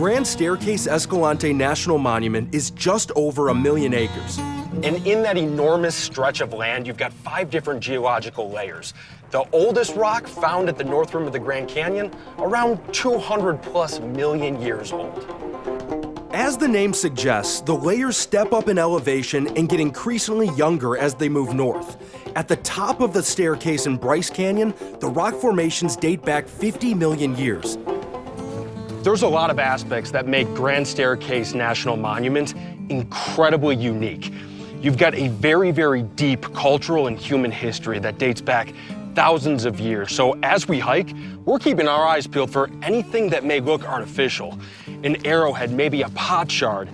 Grand Staircase Escalante National Monument is just over a million acres. And in that enormous stretch of land, you've got five different geological layers. The oldest rock found at the north rim of the Grand Canyon, around 200 plus million years old. As the name suggests, the layers step up in elevation and get increasingly younger as they move north. At the top of the staircase in Bryce Canyon, the rock formations date back 50 million years. There's a lot of aspects that make Grand Staircase National Monument incredibly unique. You've got a very, very deep cultural and human history that dates back thousands of years. So as we hike, we're keeping our eyes peeled for anything that may look artificial. An arrowhead, maybe a pot shard.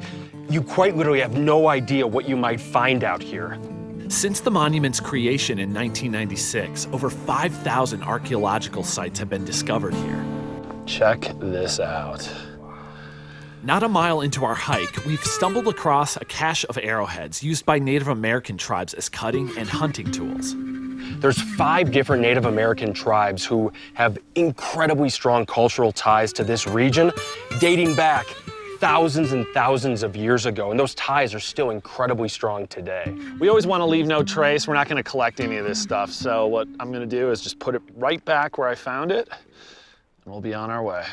You quite literally have no idea what you might find out here. Since the monument's creation in 1996, over 5,000 archaeological sites have been discovered here. Check this out. Not a mile into our hike, we've stumbled across a cache of arrowheads used by Native American tribes as cutting and hunting tools. There's five different Native American tribes who have incredibly strong cultural ties to this region, dating back thousands and thousands of years ago, and those ties are still incredibly strong today. We always want to leave no trace. We're not going to collect any of this stuff, so what I'm going to do is just put it right back where I found it, and we'll be on our way.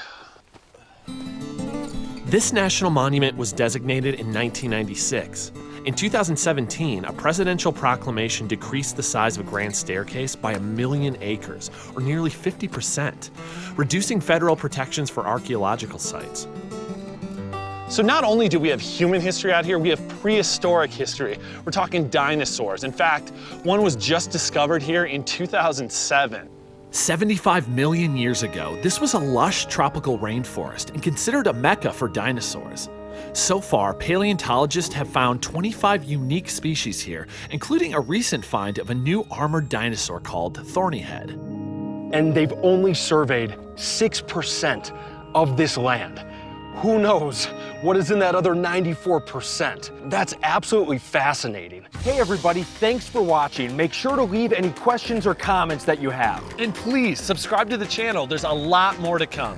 This national monument was designated in 1996. In 2017, a presidential proclamation decreased the size of a grand staircase by a million acres, or nearly 50%, reducing federal protections for archaeological sites. So not only do we have human history out here, we have prehistoric history. We're talking dinosaurs. In fact, one was just discovered here in 2007. 75 million years ago, this was a lush tropical rainforest and considered a mecca for dinosaurs. So far, paleontologists have found 25 unique species here, including a recent find of a new armored dinosaur called Thornyhead. And they've only surveyed 6% of this land. Who knows what is in that other 94%? That's absolutely fascinating. Hey everybody, thanks for watching. Make sure to leave any questions or comments that you have. And please subscribe to the channel, there's a lot more to come.